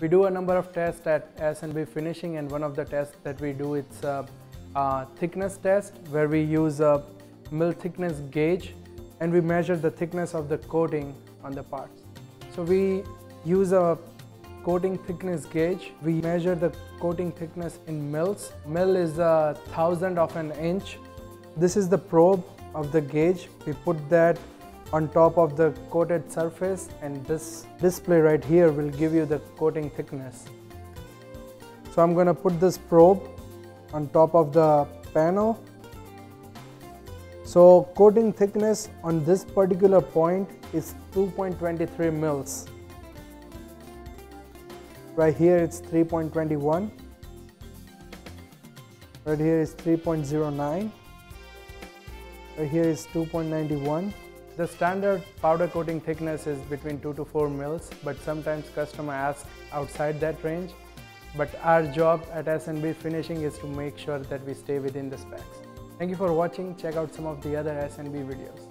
We do a number of tests at S&B Finishing and one of the tests that we do it's a, a thickness test where we use a mil thickness gauge and we measure the thickness of the coating on the parts. So we use a coating thickness gauge. We measure the coating thickness in mils. Mil is a thousand of an inch. This is the probe of the gauge. We put that on top of the coated surface and this display right here will give you the coating thickness. So I'm going to put this probe on top of the panel. So coating thickness on this particular point is 2.23 mils. Right here it's 3.21. Right here is 3.09. Right here is 2.91. The standard powder coating thickness is between 2 to 4 mils, but sometimes customer asks outside that range. But our job at S&B Finishing is to make sure that we stay within the specs. Thank you for watching. Check out some of the other S&B videos.